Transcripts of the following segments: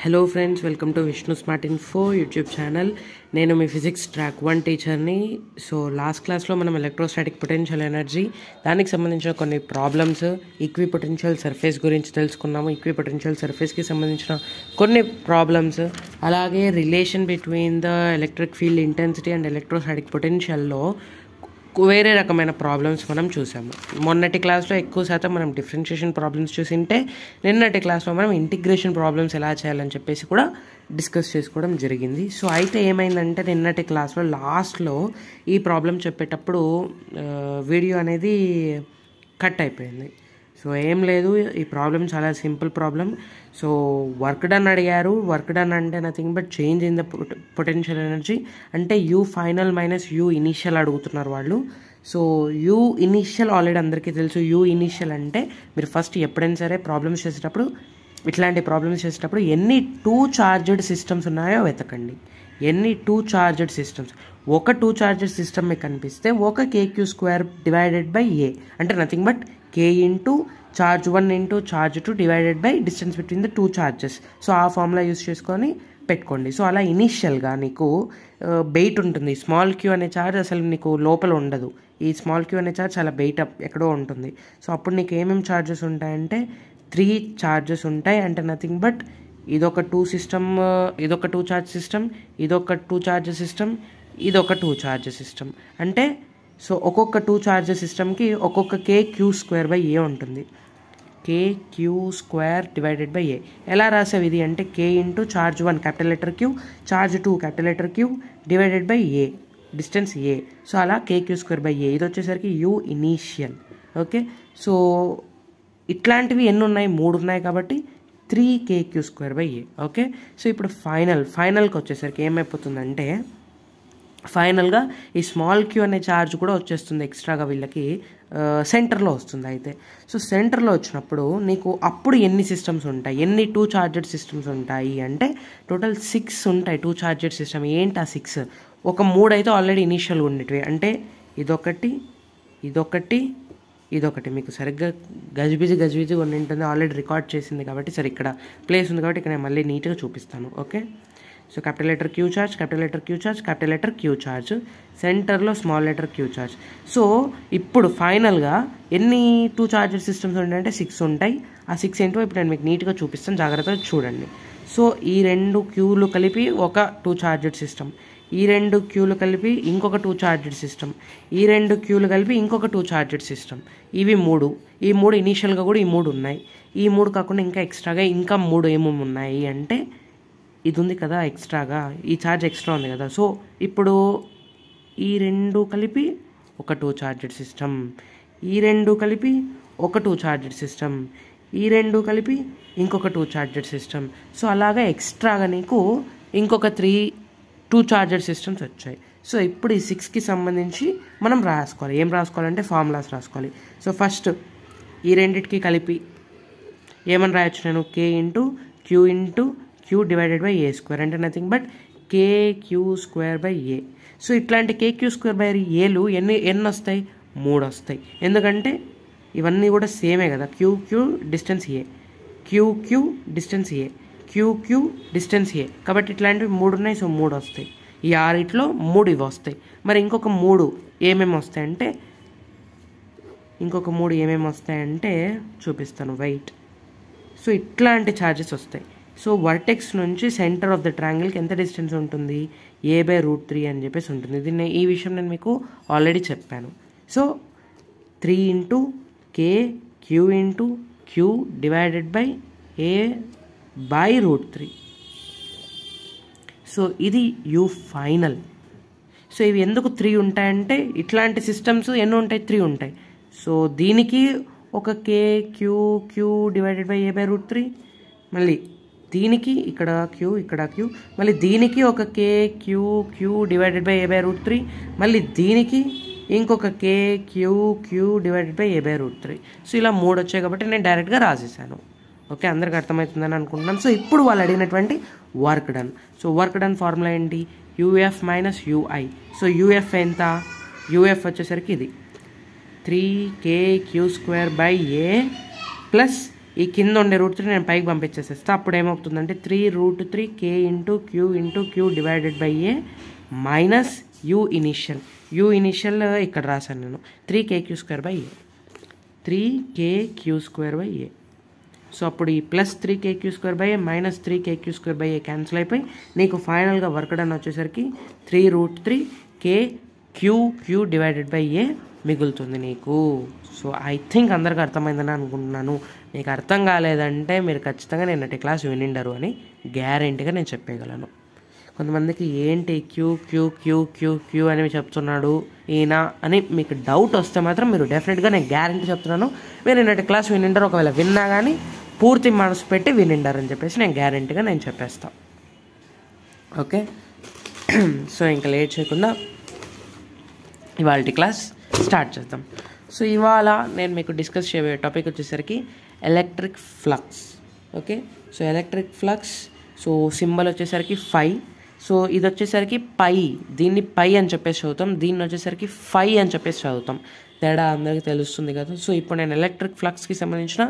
Hello friends welcome to Vishnu smart info YouTube channel నేను మీ physics track one టీచర్ని so last క్లాస్లో మనం ఎలక్ట్రోస్టాటిక్ పొటెన్షియల్ ఎనర్జీ దానికి సంబంధించిన కొన్ని ప్రాబ్లమ్స్ ఈక్వి పొటెన్షియల్ సర్ఫేస్ గురించి తెలుసుకున్నాము. ఈక్వి పొటెన్షియల్ సర్ఫేస్కి సంబంధించిన కొన్ని ప్రాబ్లమ్స్ అలాగే relation between the electric field intensity and electrostatic పొటెన్షియల్లో వేరే రకమైన ప్రాబ్లమ్స్ మనం చూసాము. మొన్నటి క్లాస్లో ఎక్కువ శాతం మనం డిఫరెన్షియేషన్ ప్రాబ్లమ్స్ చూసింటే నిన్నటి క్లాస్లో మనం ఇంటిగ్రేషన్ ప్రాబ్లమ్స్ ఎలా చేయాలని చెప్పేసి కూడా డిస్కస్ చేసుకోవడం జరిగింది. సో అయితే ఏమైందంటే నిన్నటి క్లాస్లో లాస్ట్లో ఈ ప్రాబ్లం చెప్పేటప్పుడు వీడియో అనేది కట్ అయిపోయింది. సో ఏం లేదు ఈ ప్రాబ్లం చాలా simple problem so work done అడిగారు. వర్క్ డన్ అంటే nothing but change in the potential energy అంటే U final minus U initial అడుగుతున్నారు వాళ్ళు. సో యూ ఇనీషియల్ ఆల్రెడీ అందరికీ తెలుసు. యూ ఇనీషియల్ అంటే మీరు ఫస్ట్ ఎప్పుడైనా సరే ప్రాబ్లమ్స్ చేసేటప్పుడు ఇట్లాంటి ప్రాబ్లమ్స్ చేసేటప్పుడు ఎన్ని టూ చార్జెడ్ సిస్టమ్స్ ఉన్నాయో వెతకండి. ఎన్ని టూ చార్జెడ్ సిస్టమ్స్ ఒక టూ చార్జెడ్ సిస్టమ్ మీకు కనిపిస్తే ఒక k q square divided by a అంటే nothing but k into charge one into charge two divided by distance between the two charges so ఆ formula use చేసుకొని పెట్టుకోండి. So అలా ఇనీషియల్గా నీకు బెయిట్ ఉంటుంది. స్మాల్ క్యూ అనే చార్జ్ అసలు నీకు లోపల ఉండదు. ఈ స్మాల్ క్యూ అనే చార్జ్ చాలా బెయిట్ ఎక్కడో ఉంటుంది. సో అప్పుడు నీకు ఏమేమి ఛార్జెస్ ఉంటాయంటే త్రీ ఛార్జెస్ ఉంటాయి అంటే నథింగ్ బట్ ఇదొక టూ సిస్టమ్ ఇదొక టూ చార్జ్ సిస్టమ్ ఇదొక టూ ఛార్జ్ సిస్టమ్ ఇదొక టూ ఛార్జ్ సిస్టమ్ అంటే సో ఒక్కొక్క టూ చార్జ్ సిస్టమ్కి ఒక్కొక్క k q square by a ఉంటుంది. K q square divided by a ఎలా రాసావు ఇది అంటే k into charge one capital letter Q charge two capital letter Q divided by a distance a so అలా k q square by a ఇది వచ్చేసరికి you initial okay? So ఇట్లాంటివి ఎన్ని ఉన్నాయి? మూడు ఉన్నాయి కాబట్టి three k q square by a okay? So ఇప్పుడు ఫైనల్ ఫైనల్కి వచ్చేసరికి ఏమైపోతుందంటే ఫైనల్గా ఈ స్మాల్ క్యూ అనే ఛార్జ్ కూడా వచ్చేస్తుంది ఎక్స్ట్రాగా వీళ్ళకి సెంటర్లో వస్తుంది అయితే. సో సెంటర్లో వచ్చినప్పుడు నీకు అప్పుడు ఎన్ని సిస్టమ్స్ ఉంటాయి? ఎన్ని టూ చార్జెడ్ సిస్టమ్స్ ఉంటాయి అంటే టోటల్ సిక్స్ ఉంటాయి టూ చార్జెడ్ సిస్టమ్. ఏంటి ఆ సిక్స్? ఒక మూడు అయితే ఆల్రెడీ ఇనీషియల్గా ఉండేటివి. అంటే ఇదొకటి ఇదొకటి ఇదొకటి. మీకు సరిగ్గా గజిబిజి గజిబిజి కొన్ని ఉంటుంది ఆల్రెడీ రికార్డ్ చేసింది కాబట్టి సరే ఇక్కడ ప్లేస్ ఉంది కాబట్టి ఇక్కడ నేను మళ్ళీ నీట్గా చూపిస్తాను. Okay? So capital letter Q charge capital letter Q charge capital letter Q charge సెంటర్లో small letter q charge so ఇప్పుడు ఫైనల్గా ఎన్ని టూ చార్జర్ సిస్టమ్స్ ఉంటాయంటే సిక్స్ ఉంటాయి. ఆ సిక్స్ ఏంటో ఇప్పుడు నేను మీకు నీట్గా చూపిస్తాను. జాగ్రత్తగా చూడండి. సో ఈ రెండు క్యూలు కలిపి ఒక టూ చార్జెడ్ సిస్టమ్ ఈ రెండు క్యూలు కలిపి ఇంకొక టూ చార్జెడ్ సిస్టమ్ ఈ రెండు క్యూలు కలిపి ఇంకొక టూ చార్జెడ్ సిస్టమ్ ఇవి మూడు. ఈ మూడు ఇనీషియల్గా కూడా ఈ మూడు ఉన్నాయి. ఈ మూడు కాకుండా ఇంకా ఎక్స్ట్రాగా ఇంకా మూడు ఏమేమి ఉన్నాయి అంటే ఇది ఉంది కదా ఎక్స్ట్రాగా ఈ ఛార్జ్ ఎక్స్ట్రా ఉంది కదా. సో ఇప్పుడు ఈ రెండు కలిపి ఒక టూ ఛార్జెడ్ సిస్టమ్ ఈ రెండు కలిపి ఒక టూ ఛార్జెడ్ సిస్టమ్ ఈ రెండు కలిపి ఇంకొక టూ ఛార్జెడ్ సిస్టమ్. సో అలాగా ఎక్స్ట్రాగా నీకు ఇంకొక త్రీ టూ ఛార్జెడ్ సిస్టమ్స్ వచ్చాయి. సో ఇప్పుడు ఈ సిక్స్కి సంబంధించి మనం రాసుకోవాలి. ఏం రాసుకోవాలంటే ఫార్ములాస్ రాసుకోవాలి. సో ఫస్ట్ ఈ రెండింటికి కలిపి ఏమని రాయొచ్చు నేను? K into q into q divided by a square అంటే nothing but k q square by a so ఇట్లాంటి కే క్యూ స్క్వేర్ బై ఏలు ఎన్ని ఎన్ని వస్తాయి? మూడు వస్తాయి. ఎందుకంటే ఇవన్నీ కూడా సేమే కదా. Q q distance a q q distance a q q distance a కాబట్టి ఇట్లాంటివి మూడు ఉన్నాయి సో మూడు వస్తాయి. ఈ ఆరిట్లో మూడు ఇవి వస్తాయి. మరి ఇంకొక మూడు ఏమేమి వస్తాయంటే ఇంకొక మూడు ఏమేమి వస్తాయంటే చూపిస్తాను. వెయిట్ సో ఇట్లాంటి ఛార్జెస్ వస్తాయి. సో వర్టెక్స్ నుంచి సెంటర్ ఆఫ్ ద ట్రాంగిల్కి ఎంత డిస్టెన్స్ ఉంటుంది? ఏ బై రూట్ త్రీ అని చెప్పేసి ఉంటుంది. దీన్ని ఈ విషయం నేను మీకు ఆల్రెడీ చెప్పాను. So three into k q into q divided by a by root three. So ఇది యూ ఫైనల్. సో ఇవి ఎందుకు త్రీ ఉంటాయంటే ఇట్లాంటి సిస్టమ్స్ ఎన్ని ఉంటాయి త్రీ ఉంటాయి. సో దీనికి ఒక k q q divided by a by root three. మళ్ళీ దీనికి ఇక్కడ క్యూ ఇక్కడ క్యూ మళ్ళీ దీనికి ఒక k q q divided by a by root three మళ్ళీ దీనికి ఇంకొక k q q divided by a by root three so ఇలా మూడు వచ్చాయి కాబట్టి నేను డైరెక్ట్గా రాసేసాను. ఓకే అందరికి అర్థమవుతుందని అనుకుంటున్నాను. సో ఇప్పుడు వాళ్ళు అడిగినటువంటి work done so work done formula ఏంటి? U F minus U I so U F ఎంత? యూఎఫ్ వచ్చేసరికి ఇది. Three k q square by a plus ఈ కింద ఉండే రూట్ త్రీ నేను పైకి పంపించేసేస్తా. అప్పుడు ఏమవుతుందంటే three root three k into q into q divided by a minus U initial U initial ఇక్కడ రాశాను నేను. Three k q square by a three k q square by a so అప్పుడు ఈ plus three k q square by a minus three k q square by a cancel అయిపోయి నీకు ఫైనల్గా work done వచ్చేసరికి three root three k q q divided by a మిగులుతుంది నీకు. So I think అందరికి అర్థమైందని అనుకుంటున్నాను. మీకు అర్థం కాలేదంటే మీరు ఖచ్చితంగా నిన్నటి క్లాస్ వినిండరు అని గ్యారెంటీగా నేను చెప్పగలను కొంతమందికి ఏంటి q q q q q అని చెప్తున్నాడు ఈయన అని మీకు డౌట్ వస్తే మాత్రం మీరు డెఫినెట్గా నేను గ్యారంటీ చెప్తున్నాను మీరు నిన్నటి క్లాస్ వినిండరు ఒకవేళ విన్నా కానీ పూర్తి మనసు పెట్టి వినిండారని చెప్పేసి నేను గ్యారంటీగా నేను చెప్పేస్తాను ఓకే? సో ఇంకా లేట్ చేయకుండా ఇవాళ క్లాస్ స్టార్ట్ చేద్దాం. సో ఇవాళ నేను మీకు డిస్కస్ చేయబోయే టాపిక్ వచ్చేసరికి electric flux okay so electric flux so symbol వచ్చేసరికి ఫై సో ఇది వచ్చేసరికి పై దీన్ని పై అని చెప్పేసి చదువుతాం. దీన్ని వచ్చేసరికి ఫై అని చెప్పేసి చదువుతాం. తేడా అందరికీ తెలుస్తుంది కదా. సో ఇప్పుడు నేను ఎలక్ట్రిక్ ఫ్లక్స్కి సంబంధించిన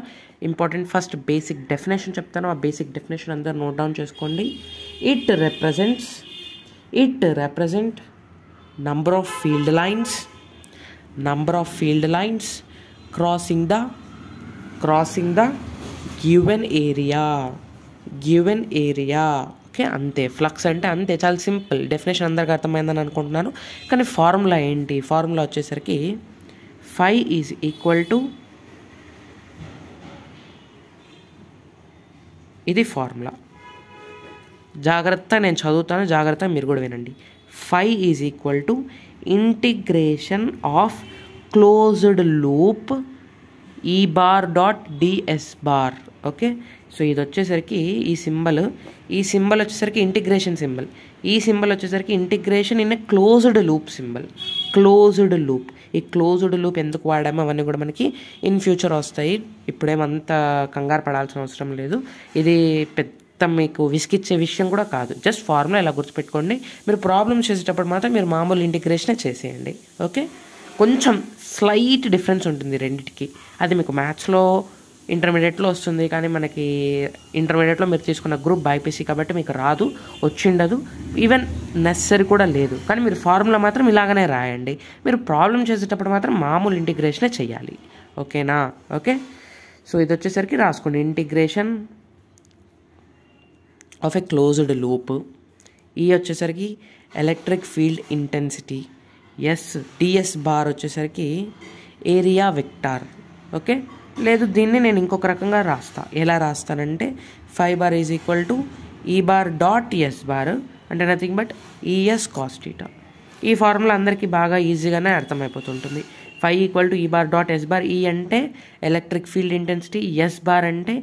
ఇంపార్టెంట్ ఫస్ట్ బేసిక్ డెఫినేషన్ చెప్తాను. ఆ బేసిక్ డెఫినేషన్ అందరు నోట్ డౌన్ చేసుకోండి. It represents it represent number of field lines number of field lines crossing the crossing the given area given area okay అంతే. Flux అంటే అంతే. చాలా simple. Definition అందరికీ అర్థమైందని అనుకుంటున్నాను. కానీ ఫార్ములా ఏంటి? ఫార్ములా వచ్చేసరికి ఫైవ్ ఈజ్ ఈక్వల్ టు ఇది ఫార్ములా జాగ్రత్త నేను చదువుతాను. జాగ్రత్త మీరు కూడా వినండి. Phi is equal to integration of closed loop E bar dot d s bar okay so ఇది వచ్చేసరికి ఈ సింబల్ ఈ సింబల్ వచ్చేసరికి ఇంటిగ్రేషన్ సింబల్ ఈ సింబల్ వచ్చేసరికి integration in closed loop symbol closed loop ఈ క్లోజ్డ్ లూప్ ఎందుకు వాడామో అవన్నీ కూడా మనకి ఇన్ ఫ్యూచర్ వస్తాయి. ఇప్పుడేమంత కంగారు పడాల్సిన అవసరం లేదు. ఇది పెద్ద మీకు విసిగిచ్చే విషయం కూడా కాదు. జస్ట్ ఫార్ములా ఇలా గుర్తుపెట్టుకోండి. మీరు ప్రాబ్లమ్స్ చేసేటప్పుడు మాత్రం మీరు మామూలు ఇంటిగ్రేషనే చేసేయండి. ఓకే కొంచెం స్లైట్ డిఫరెన్స్ ఉంటుంది రెండింటికి. అది మీకు మ్యాథ్స్లో ఇంటర్మీడియట్లో వస్తుంది. కానీ మనకి ఇంటర్మీడియట్లో మీరు తీసుకున్న గ్రూప్ బైపీసీ కాబట్టి మీకు రాదు వచ్చిండదు. ఈవెన్ నెసరీ కూడా లేదు. కానీ మీరు ఫార్ములా మాత్రం ఇలాగనే రాయండి. మీరు ప్రాబ్లం చేసేటప్పుడు మాత్రం మామూలు ఇంటిగ్రేషనే చేయాలి. ఓకేనా ఓకే సో ఇది వచ్చేసరికి రాసుకోండి. Integration of a closed loop E వచ్చేసరికి electric field intensity S d s bar వచ్చేసరికి ఏరియా వెక్టార్. ఓకే లేదు దీన్ని నేను ఇంకొక రకంగా రాస్తా. ఎలా రాస్తానంటే phi bar is equal to E bar dot S bar అంటే nothing but E S cos theta ఈ ఫార్ములా అందరికీ బాగా ఈజీగానే అర్థమైపోతుంటుంది. Phi equal to E bar dot S bar E అంటే electric field intensity S bar అంటే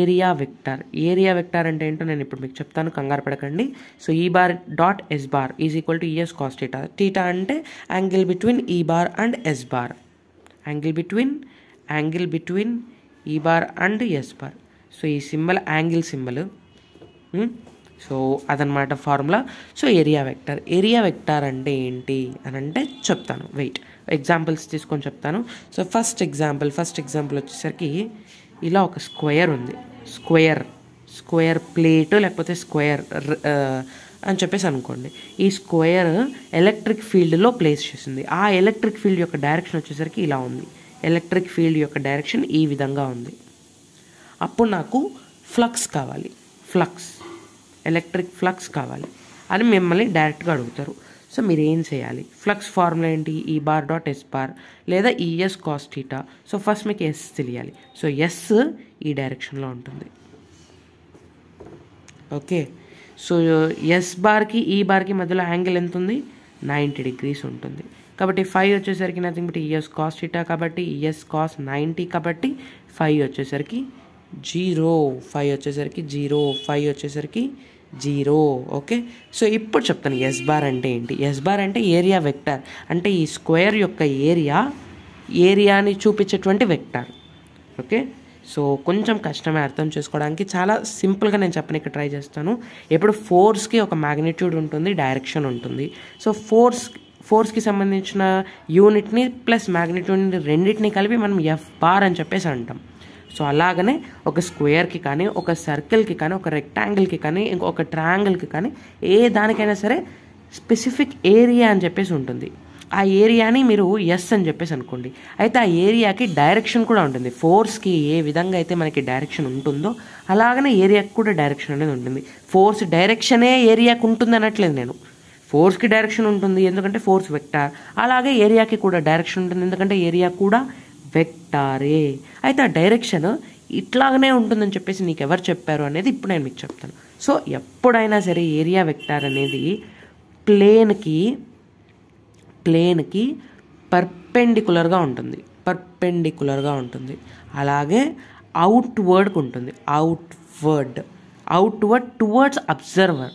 area vector. Area vector అంటే ఏంటో నేను ఇప్పుడు మీకు చెప్తాను కంగారు పడకండి. So E bar dot S bar is equal to E S cos theta theta అంటే angle between E bar and S bar. Angle between angle between E bar and S bar. So ఈ symbol angle symbol. So అదనమాట formula. So area vector. Area vector అంటే ఏంటి అని అంటే చెప్తాను. Wait. Examples తీసుకొని చెప్తాను. So first example first example వచ్చేసరికి ఇలా ఒక స్క్వేర్ ఉంది. స్క్వేర్ స్క్వేర్ ప్లేట్ లేకపోతే స్క్వేర్ అని చెప్పేసి అనుకోండి. ఈ స్క్వేర్ ఎలక్ట్రిక్ ఫీల్డ్లో ప్లేస్ చేసింది. ఆ ఎలక్ట్రిక్ ఫీల్డ్ యొక్క డైరెక్షన్ వచ్చేసరికి ఇలా ఉంది. ఎలక్ట్రిక్ ఫీల్డ్ యొక్క డైరెక్షన్ ఈ విధంగా ఉంది. అప్పుడు నాకు ఫ్లక్స్ కావాలి. ఫ్లక్స్ ఎలక్ట్రిక్ ఫ్లక్స్ కావాలి. అని మిమ్మల్ని డైరెక్ట్గా అడుగుతారు. సో మీరు ఏం చేయాలి? ఫ్లక్స్ ఫార్ములా ఏంటి? E bar dot S bar లేదా E S cos theta so first మీకు ఎస్ తెలియాలి. సో ఎస్ ఈ డైరెక్షన్లో ఉంటుంది. ఓకే. సో ఎస్ బార్కి ఈ బార్కి మధ్యలో యాంగిల్ ఎంత ఉంది నైంటీ డిగ్రీస్ ఉంటుంది. కాబట్టి ఫైవ్ వచ్చేసరికి nothing but E S cos theta కాబట్టి ఈఎస్ కాస్ నైంటీ కాబట్టి ఫైవ్ వచ్చేసరికి జీరో ఫైవ్ వచ్చేసరికి జీరో ఫైవ్ వచ్చేసరికి జీరో ఓకే? సో ఇప్పుడు చెప్తాను ఎస్ బార్ అంటే ఏంటి? ఎస్ బార్ అంటే ఏరియా వెక్టార్. అంటే ఈ స్క్వేర్ యొక్క ఏరియా ఏరియాని చూపించేటువంటి వెక్టార్. ఓకే? సో కొంచెం కష్టమే అర్థం చేసుకోవడానికి. చాలా సింపుల్గా నేను చెప్పడానికి ట్రై చేస్తాను. ఇప్పుడు ఫోర్స్కి ఒక మ్యాగ్నిట్యూడ్ ఉంటుంది డైరెక్షన్ ఉంటుంది. సో ఫోర్స్ ఫోర్స్కి సంబంధించిన యూనిట్ని ప్లస్ మ్యాగ్నిట్యూడ్ని రెండింటిని కలిపి మనం ఎఫ్ బార్ అని చెప్పేసి అంటాం. సో అలాగనే ఒక స్క్వేర్కి కానీ ఒక సర్కిల్కి కానీ ఒక రెక్టాంగిల్కి కానీ ఇంకొక ట్రయాంగిల్కి కానీ ఏ దానికైనా సరే స్పెసిఫిక్ ఏరియా అని చెప్పేసి ఉంటుంది. ఆ ఏరియాని మీరు ఎస్ అని చెప్పేసి అనుకోండి. అయితే ఆ ఏరియాకి డైరెక్షన్ కూడా ఉంటుంది. ఫోర్స్కి ఏ విధంగా అయితే మనకి డైరెక్షన్ ఉంటుందో అలాగనే ఏరియాకి కూడా డైరెక్షన్ అనేది ఉంటుంది. ఫోర్స్ డైరెక్షనే ఏరియాకి ఉంటుంది అనట్లేదు నేను. ఫోర్స్కి డైరెక్షన్ ఉంటుంది ఎందుకంటే ఫోర్స్ వెక్టార్ అలాగే ఏరియాకి కూడా డైరెక్షన్ ఉంటుంది ఎందుకంటే ఏరియా కూడా వెక్టారే. అయితే ఆ డైరెక్షన్ ఇట్లాగనే ఉంటుందని చెప్పేసి నీకు ఎవరు చెప్పారు అనేది ఇప్పుడు నేను మీకు చెప్తాను. సో ఎప్పుడైనా సరే ఏరియా వెక్టార్ అనేది ప్లేన్కి ప్లేన్కి పర్పెండికులర్గా ఉంటుంది. పర్పెండికులర్గా ఉంటుంది. అలాగే అవుట్వర్డ్కి ఉంటుంది. Outward. Outward towards observer.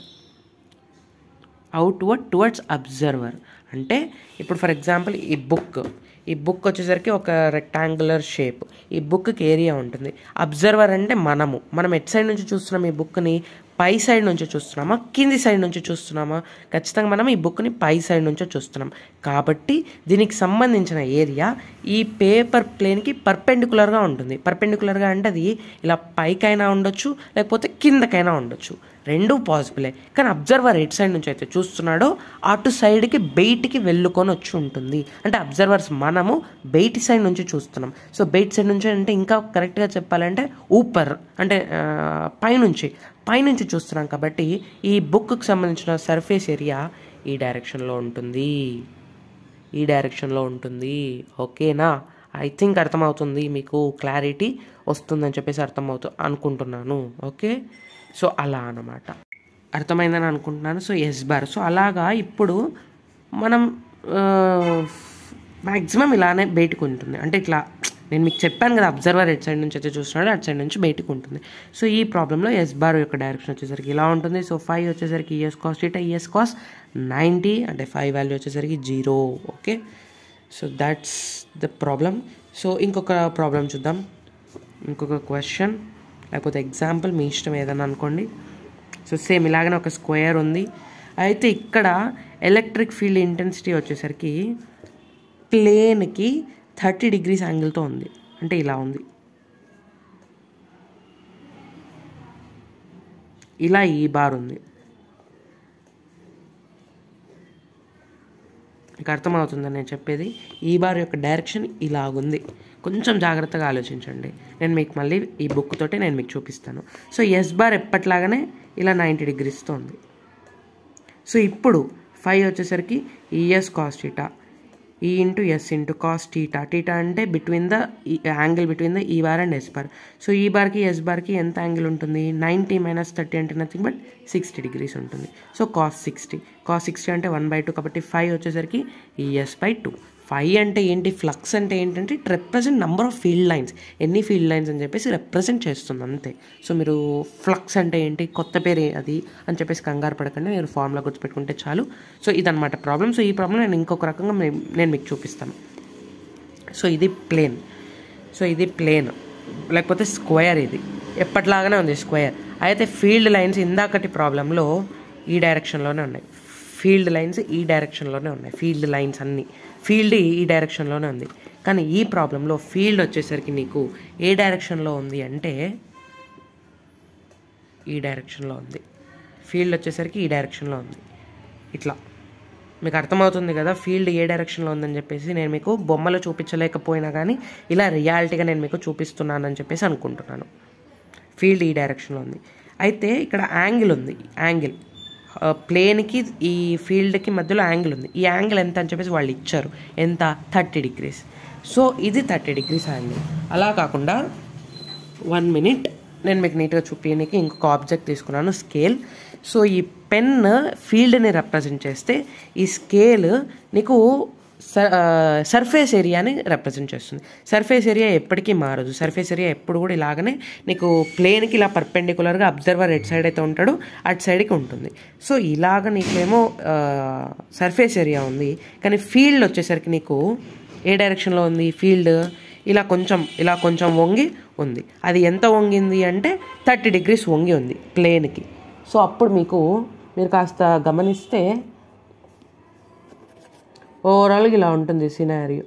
Outward towards observer. అంటే ఇప్పుడు ఫర్ ఎగ్జాంపుల్ ఈ బుక్ ఈ బుక్ వచ్చేసరికి ఒక రెక్టాంగులర్ షేప్ ఈ బుక్కి ఏరియా ఉంటుంది. అబ్జర్వర్ అంటే మనము. మనం ఎట్ సైడ్ నుంచి చూస్తున్నాం ఈ బుక్ని పై సైడ్ నుంచి చూస్తున్నామా? కింది సైడ్ నుంచి చూస్తున్నామా? ఖచ్చితంగా మనం ఈ బుక్ని పై సైడ్ నుంచే చూస్తున్నాం. కాబట్టి దీనికి సంబంధించిన ఏరియా ఈ పేపర్ ప్లేన్కి పర్పెండికులర్గా ఉంటుంది. పర్పెండికులర్గా అంటే అది ఇలా పైకైనా ఉండొచ్చు లేకపోతే కిందకైనా ఉండొచ్చు. రెండూ పాసిబులే. కానీ అబ్జర్వర్ ఎట్ సైడ్ నుంచి అయితే చూస్తున్నాడో అటు సైడ్కి బయటికి వెళ్ళుకొని వచ్చి ఉంటుంది. అంటే అబ్జర్వర్స్ మనము బయటి సైడ్ నుంచి చూస్తున్నాం. సో బయటి సైడ్ నుంచి అంటే ఇంకా కరెక్ట్గా చెప్పాలంటే ఊపర్ అంటే పైనుంచి. పైనుంచి చూస్తున్నాం కాబట్టి ఈ బుక్కి సంబంధించిన సర్ఫేస్ ఏరియా ఈ డైరెక్షన్లో ఉంటుంది. ఈ డైరెక్షన్లో ఉంటుంది. ఓకేనా? ఐ థింక్ అర్థమవుతుంది. మీకు క్లారిటీ వస్తుందని చెప్పేసి అర్థమవుతూ అనుకుంటున్నాను. ఓకే? సో అలా అన్నమాట. అర్థమైందని అనుకుంటున్నాను. సో ఎస్ బార్ సో అలాగా ఇప్పుడు మనం మ్యాక్సిమం ఇలానే బయటకు ఉంటుంది. అంటే ఇట్లా నేను మీకు చెప్పాను కదా అబ్జర్వర్ ఎట్ సైడ్ నుంచి అయితే చూస్తున్నాడు అటు సైడ్ నుంచి బయటకు ఉంటుంది. సో ఈ ప్రాబ్లంలో ఎస్ బార్ యొక్క డైరెక్షన్ వచ్చేసరికి ఇలా ఉంటుంది. సో ఫైవ్ వచ్చేసరికి E S cos theta E S cos ninety అంటే ఫైవ్ వాల్యూ వచ్చేసరికి zero okay so that's the problem so ఇంకొక ప్రాబ్లం చూద్దాం. ఇంకొక క్వశ్చన్ లేకపోతే ఎగ్జాంపుల్ మీ ఇష్టం ఏదైనా అనుకోండి. సో సేమ్ ఇలాగనే ఒక స్క్వేర్ ఉంది. అయితే ఇక్కడ ఎలక్ట్రిక్ ఫీల్డ్ ఇంటెన్సిటీ వచ్చేసరికి ప్లేన్కి థర్టీ డిగ్రీస్ యాంగిల్తో ఉంది. అంటే ఇలా ఉంది. ఇలా ఈ బార్ ఉంది. ఇక అర్థమవుతుందని నేను చెప్పేది? ఈ బార్ యొక్క డైరెక్షన్ ఇలాగుంది. కొంచెం జాగ్రత్తగా ఆలోచించండి. నేను మీకు మళ్ళీ ఈ బుక్ తోటి నేను మీకు చూపిస్తాను. సో ఎస్ బార్ ఎప్పట్లాగానే ఇలా నైంటీ డిగ్రీస్తో ఉంది. సో ఇప్పుడు ఫైవ్ వచ్చేసరికి E S cos E into S into cos theta theta అంటే between the angle between the E bar and S bar so E బార్కి S బార్కి ఎంత యాంగిల్ ఉంటుంది? నైంటీ మైనస్ థర్టీ అంటే nothing but sixty degrees ఉంటుంది. So cos sixty cos sixty అంటే one by two కాబట్టి phi వచ్చేసరికి E S by two phi అంటే ఏంటి ఫ్లక్స్ అంటే ఏంటంటే it represent number of field lines. ఎన్ని ఫీల్డ్ లైన్స్ అని చెప్పేసి రిప్రజెంట్ చేస్తుంది అంతే. సో మీరు ఫ్లక్స్ అంటే ఏంటి కొత్త పేరు అది అని చెప్పేసి కంగారు పడకుండా మీరు ఫార్ములా గుర్తుపెట్టుకుంటే చాలు. సో ఇదనమాట ప్రాబ్లం సో ఈ ప్రాబ్లం నేను ఇంకొక రకంగా నేను మీకు చూపిస్తాను. సో ఇది ప్లేన్. సో ఇది ప్లేన్. లేకపోతే స్క్వేర్ ఇది. ఎప్పటిలాగానే ఉంది స్క్వేర్. అయితే ఫీల్డ్ లైన్స్ ఇందాకటి ప్రాబ్లంలో ఈ డైరెక్షన్లోనే ఉన్నాయి. ఫీల్డ్ లైన్స్ ఈ డైరెక్షన్లోనే ఉన్నాయి. ఫీల్డ్ లైన్స్ అన్నీ. ఫీల్డ్ ఈ డైరెక్షన్లోనే ఉంది. కానీ ఈ ప్రాబ్లంలో ఫీల్డ్ వచ్చేసరికి నీకు ఏ డైరెక్షన్లో ఉంది అంటే ఈ డైరెక్షన్లో ఉంది. ఫీల్డ్ వచ్చేసరికి ఈ డైరెక్షన్లో ఉంది. ఇట్లా. మీకు అర్థమవుతుంది కదా ఫీల్డ్ ఏ డైరెక్షన్లో ఉందని చెప్పేసి నేను మీకు బొమ్మలు చూపించలేకపోయినా కానీ ఇలా రియాలిటీగా నేను మీకు చూపిస్తున్నానని చెప్పేసి అనుకుంటున్నాను. ఫీల్డ్ ఈ డైరెక్షన్లో ఉంది. అయితే ఇక్కడ యాంగిల్ ఉంది. యాంగిల్. ప్లేన్కి ఈ ఫీల్డ్కి మధ్యలో యాంగిల్ ఉంది. ఈ యాంగిల్ ఎంత అని చెప్పేసి వాళ్ళు ఇచ్చారు. ఎంత? Thirty degrees. సో ఇది థర్టీ డిగ్రీస్ యాంగిల్. అలా కాకుండా వన్ మినిట్ నేను మీకు నీట్గా చూపించడానికి ఇంకొక ఆబ్జెక్ట్ తీసుకున్నాను స్కేల్. సో ఈ పెన్ ఫీల్డ్ని రిప్రజెంట్ చేస్తే ఈ స్కేల్ నీకు సర్ఫేస్ ఏరియాని రిప్రజెంట్ చేస్తుంది. సర్ఫేస్ ఏరియా ఎప్పటికీ మారదు. సర్ఫేస్ ఏరియా ఎప్పుడు కూడా ఇలాగనే నీకు ప్లేన్కి ఇలా పర్పెండికులర్గా అబ్జర్వర్ ఎట్ సైడ్ అయితే ఉంటాడో అటు సైడ్కి ఉంటుంది. సో ఇలాగ నీకేమో సర్ఫేస్ ఏరియా ఉంది. కానీ ఫీల్డ్ వచ్చేసరికి నీకు ఏ డైరెక్షన్లో ఉంది? ఫీల్డ్ ఇలా కొంచెం ఇలా కొంచెం వంగి ఉంది. అది ఎంత వంగింది అంటే థర్టీ డిగ్రీస్ వంగి ఉంది ప్లేన్కి సో అప్పుడు మీకు మీరు కాస్త గమనిస్తే ఓవరాల్గా ఇలా ఉంటుంది సినారియో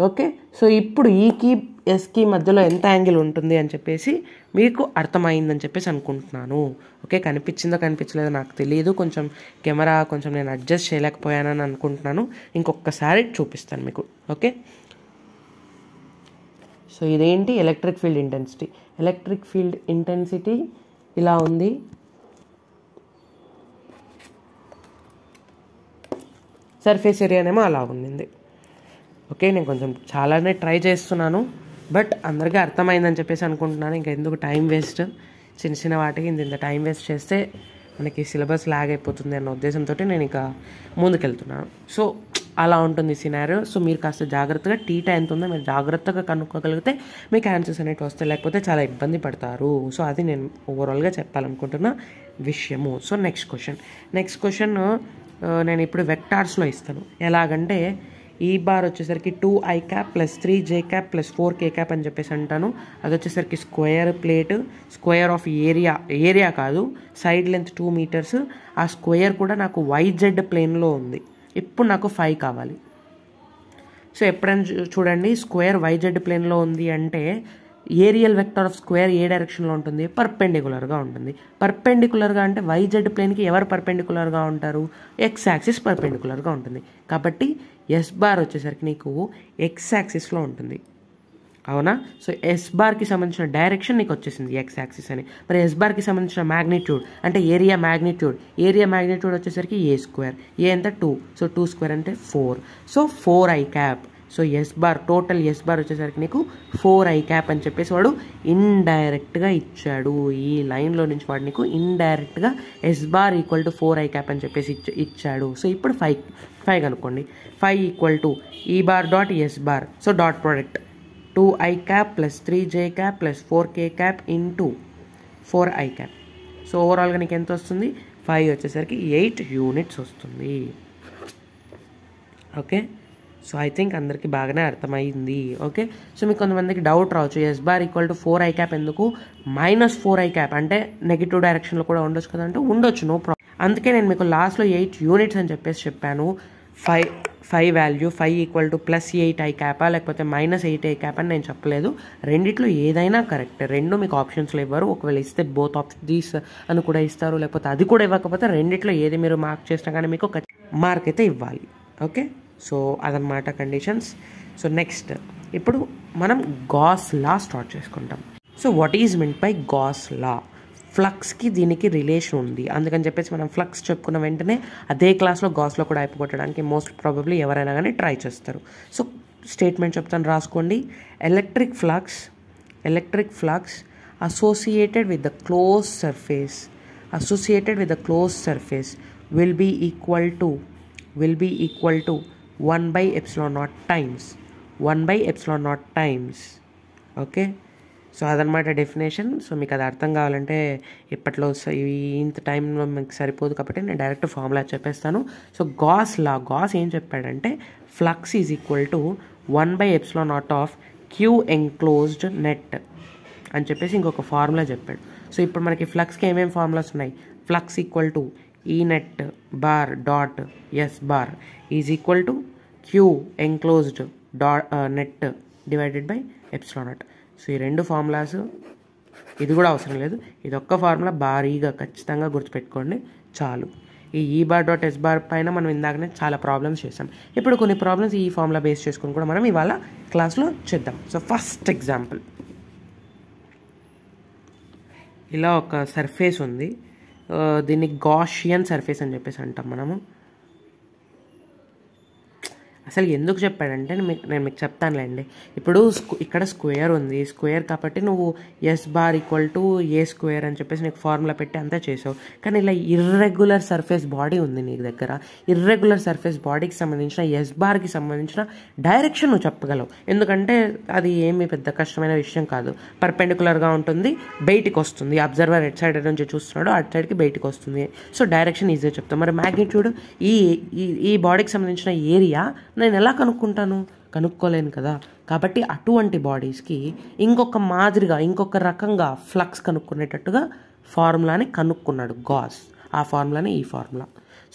ఓకే? సో ఇప్పుడు ఈ కీ ఎస్కి మధ్యలో ఎంత యాంగిల్ ఉంటుంది అని చెప్పేసి మీకు అర్థమైందని చెప్పేసి అనుకుంటున్నాను. ఓకే? కనిపించిందో కనిపించలేదో నాకు తెలియదు. కొంచెం కెమెరా కొంచెం నేను అడ్జస్ట్ చేయలేకపోయానని అనుకుంటున్నాను. ఇంకొకసారి చూపిస్తాను మీకు. ఓకే? సో ఇదేంటి? Electric field intensity. Electric field intensity ఇలా ఉంది. సర్ఫేస్ ఏరియానేమో అలా ఉండింది. ఓకే నేను కొంచెం చాలానే ట్రై చేస్తున్నాను బట్ అందరికీ అర్థమైందని చెప్పేసి అనుకుంటున్నాను. ఇంకా ఎందుకు టైం వేస్ట్? చిన్న చిన్న వాటికి ఇంత ఇంత టైం వేస్ట్ చేస్తే మనకి సిలబస్ లాగ్ అయిపోతుంది అన్న ఉద్దేశంతో నేను ఇంకా ముందుకెళ్తున్నాను. సో అలా ఉంటుంది సినారియో సో మీరు కాస్త జాగ్రత్తగా టీ ఎంత ఉందో మీరు జాగ్రత్తగా కనుక్కోగలిగితే మీకు ఆన్సర్స్ అనేవి వస్తాయి. లేకపోతే చాలా ఇబ్బంది పడతారు. సో అది నేను ఓవరాల్గా చెప్పాలనుకుంటున్న విషయము. So next question next question నేను ఇప్పుడు వెక్టార్స్లో ఇస్తాను. ఎలాగంటే ఈ బార్ వచ్చేసరికి two I cap plus three J cap plus four K cap అని చెప్పేసి అంటాను. అది వచ్చేసరికి square plate square of area area కాదు సైడ్ లెంత్ టూ మీటర్స్ ఆ స్క్వేర్ కూడా నాకు వైజెడ్ ప్లేన్లో ఉంది. ఇప్పుడు నాకు ఫైవ్ కావాలి. సో ఎప్పుడైనా చూ- చూడండి స్క్వేర్ వైజెడ్ ప్లేన్లో ఉంది అంటే areal vector of square A డైరెక్షన్లో ఉంటుంది? పర్పెండికులర్గా ఉంటుంది. పర్పెండికులర్గా అంటే వైజెడ్ ప్లేన్కి ఎవరు పర్పెండికులర్గా ఉంటారు? ఎక్స్ యాక్సిస్ పర్పెండికులర్గా ఉంటుంది. కాబట్టి ఎస్ బార్ వచ్చేసరికి నీకు ఎక్స్ యాక్సిస్లో ఉంటుంది. అవునా? సో ఎస్ బార్కి సంబంధించిన డైరెక్షన్ నీకు వచ్చేసింది ఎక్స్ యాక్సిస్ అని. మరి ఎస్ బార్కి సంబంధించిన మ్యాగ్నిట్యూడ్ అంటే ఏరియా మ్యాగ్నిట్యూడ్ ఏరియా మ్యాగ్నిట్యూడ్ వచ్చేసరికి ఏ స్క్వేర్. ఏ ఎంత టూ సో టూ స్క్వేర్ అంటే four so four I cap so S bar total S bar వచ్చేసరికి నీకు ఫోర్ ఐ క్యాప్ అని చెప్పేసి వాడు ఇండైరెక్ట్గా ఇచ్చాడు. ఈ లైన్లో నుంచి వాడు నీకు ఇండైరెక్ట్గా S bar equal to four I cap అని చెప్పేసి ఇచ్చాడు. సో ఇప్పుడు ఫైవ్ ఫైవ్ కనుక్కోండి. Phi equal to E bar dot S bar so dot product two I cap plus three J cap plus four K cap into four I cap so ఓవరాల్గా నీకు ఎంత వస్తుంది? Phi వచ్చేసరికి eight units వస్తుంది. Okay so I think అందరికీ బాగానే అర్థమైంది. Okay so మీకు కొంతమందికి డౌట్ రావచ్చు. S bar equal to four I cap ఎందుకు? మైనస్ ఫోర్ ఐ క్యాప్ అంటే నెగిటివ్ డైరెక్షన్లో కూడా ఉండొచ్చు కదా అంటే ఉండొచ్చు నో ప్రాబ్లం అందుకే నేను మీకు లాస్ట్లో ఎయిట్ యూనిట్స్ అని చెప్పేసి చెప్పాను. Phi phi value phi equal to plus eight I క్యాపా లేకపోతే మైనస్ ఎయిట్ ఐ క్యాప్ అని నేను చెప్పలేదు. రెండిట్లో ఏదైనా కరెక్ట్ రెండు మీకు ఆప్షన్స్లో ఇవ్వరు. ఒకవేళ ఇస్తే బోత్ ఆఫ్ దీస్ అని కూడా ఇస్తారు. లేకపోతే అది కూడా ఇవ్వకపోతే రెండిట్లో ఏది మీరు మార్క్ చేసినా కానీ మీకు ఒక మార్క్ అయితే ఇవ్వాలి. ఓకే సో అదనమాట కండిషన్స్ సో నెక్స్ట్ ఇప్పుడు మనం గాస్ లా స్టార్ట్ చేసుకుంటాం. So what is meant by Gauss law? ఫ్లక్స్కి దీనికి రిలేషన్ ఉంది. అందుకని చెప్పేసి మనం ఫ్లక్స్ చెప్పుకున్న వెంటనే అదే క్లాస్లో గాస్లో కూడా అయిపోగొట్టడానికి మోస్ట్ ప్రాబబ్లీ ఎవరైనా కానీ ట్రై చేస్తారు. సో స్టేట్మెంట్ చెప్తాను రాసుకోండి. Electric flux electric flux associated with the close surface associated with the close surface will be equal to will be equal to one by epsilon naught times one by epsilon naught times okay so అదనమాట definition so మీకు అది అర్థం కావాలంటే ఇప్పట్లో ఇంత టైంలో మీకు సరిపోదు కాబట్టి నేను డైరెక్ట్ ఫార్ములా చెప్పేస్తాను. సో గాస్ లా గాస్ ఏం చెప్పాడంటే flux is equal to one by epsilon naught of Q enclosed net అని చెప్పేసి ఇంకొక ఫార్ములా చెప్పాడు. సో ఇప్పుడు మనకి ఫ్లక్స్కి ఏమేమి ఫార్ములాస్ ఉన్నాయి? Flux equal to E net bar dot S bar is equal to Q enclosed dot net divided by epsilon naught so ఈ రెండు ఫార్ములాస్ ఇది కూడా అవసరం లేదు. ఇది ఒక్క ఫార్ములా భారీగా ఖచ్చితంగా గుర్తుపెట్టుకోండి చాలు. ఈ ఈ బార్ డాట్ ఎస్ బార్ పైన మనం ఇందాకనే చాలా ప్రాబ్లమ్స్ చేసాం ఇప్పుడు కొన్ని ప్రాబ్లమ్స్ ఈ ఫార్ములా బేస్ చేసుకుని కూడా మనం ఇవాళ క్లాస్లో చేద్దాం. సో ఫస్ట్ ఎగ్జాంపుల్ ఇలా ఒక సర్ఫేస్ ఉంది. దీన్ని గాషియన్ సర్ఫేస్ అని చెప్పేసి అంటాం మనము. అసలు ఎందుకు చెప్పాడంటే నేను మీకు నేను మీకు చెప్తానులేండి. ఇప్పుడు ఇక్కడ స్క్వేర్ ఉంది. స్క్వేర్ కాబట్టి నువ్వు S bar equal to A square అని చెప్పేసి నీకు ఫార్ములా పెట్టి అంతా చేసావు. కానీ ఇలా ఇర్రెగ్యులర్ సర్ఫేస్ బాడీ ఉంది నీ దగ్గర. ఇర్రెగ్యులర్ సర్ఫేస్ బాడీకి సంబంధించిన ఎస్ బార్కి సంబంధించిన డైరెక్షన్ నువ్వు చెప్పగలవు. ఎందుకంటే అది ఏమీ పెద్ద కష్టమైన విషయం కాదు. పర్పెండికులర్గా ఉంటుంది బయటికి వస్తుంది. అబ్జర్వర్ ఎట్ సైడ్ నుంచి చూస్తున్నాడు అటు సైడ్కి బయటికి వస్తుంది. సో డైరెక్షన్ ఈజీగా చెప్తాం. మరి మ్యాగ్నిట్యూడ్ ఈ ఈ ఈ బాడీకి సంబంధించిన ఏరియా నేను ఎలా కనుక్కుంటాను? కనుక్కోలేను కదా. కాబట్టి అటువంటి బాడీస్కి ఇంకొక మాదిరిగా ఇంకొక రకంగా ఫ్లక్స్ కనుక్కునేటట్టుగా ఫార్ములాని కనుక్కున్నాడు గాస్. ఆ ఫార్ములానే ఈ ఫార్ములా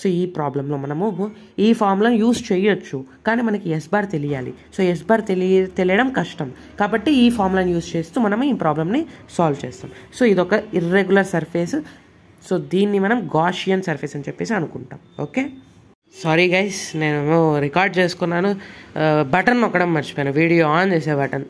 సో ఈ ప్రాబ్లంలో మనము ఈ ఫార్ములాను యూస్ చేయొచ్చు. కానీ మనకి ఎస్ బార్ తెలియాలి. సో ఎస్ బార్ తెలియ తెలియడం కష్టం. కాబట్టి ఈ ఫార్ములాని యూస్ చేస్తూ మనం ఈ ప్రాబ్లమ్ని సాల్వ్ చేస్తాం. సో ఇది ఒక ఇర్రెగ్యులర్ సర్ఫేస్ సో దీన్ని మనం గాషియన్ సర్ఫేస్ అని చెప్పేసి అనుకుంటాం. ఓకే సారీ గైస్ నేను రికార్డ్ చేసుకున్నాను. బటన్ నొక్కడం మర్చిపోయాను. వీడియో ఆన్ చేసే బటన్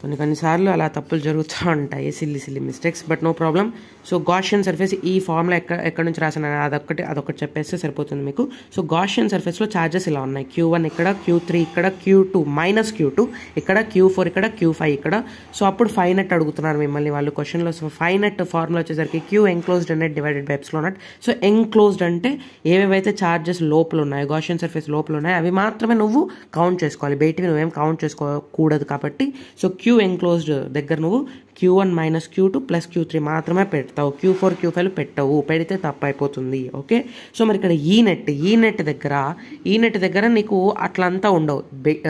కొన్ని కొన్నిసార్లు అలా తప్పులు జరుగుతూ ఉంటాయి. Silly silly mistakes but no problem so Gaussian surface ఈ ఫామ్లో ఎక్కడ ఎక్కడ నుంచి రాసిన అదొక్కటి అదొకటి చెప్పేస్తే సరిపోతుంది మీకు. సో గాషియన్ సర్ఫేస్లో ఛార్జెస్ ఇలా ఉన్నాయి. క్యూ వన్ ఇక్కడ క్యూ త్రీ ఇక్కడ Q two minus Q two ఇక్కడ క్యూ ఫోర్ ఇక్కడ క్యూ ఫైవ్ ఇక్కడ. సో అప్పుడు ఫైవ్ నెట్ అడుగుతున్నారు మిమ్మల్ని వాళ్ళు క్వశ్చన్లో సో ఫైవ్ నెట్ ఫార్ములా వచ్చేసరికి Q enclosed net divided by epsilon naught. So enclosed అంటే ఏవేవైతే ఛార్జెస్ లోపల ఉన్నాయో గాషియన్ సర్ఫేస్ లోపల ఉన్నాయో అవి మాత్రమే నువ్వు కౌంట్ చేసుకోవాలి. బయటికి నువ్వేం కౌంట్ చేసుకోకూడదు కాబట్టి. సో క్యూ ఎంక్లోజ్డ్ దగ్గర నువ్వు Q one minus Q two plus Q three మాత్రమే పెడతావు. క్యూ ఫోర్ క్యూ ఫైవ్ పెట్టవు. పెడితే తప్పు అయిపోతుంది ఓకే సో మరి ఇక్కడ ఈ నెట్ ఈ నెట్ దగ్గర e ఈ నెట్ దగ్గర నీకు అట్లంతా ఉండవు. బె-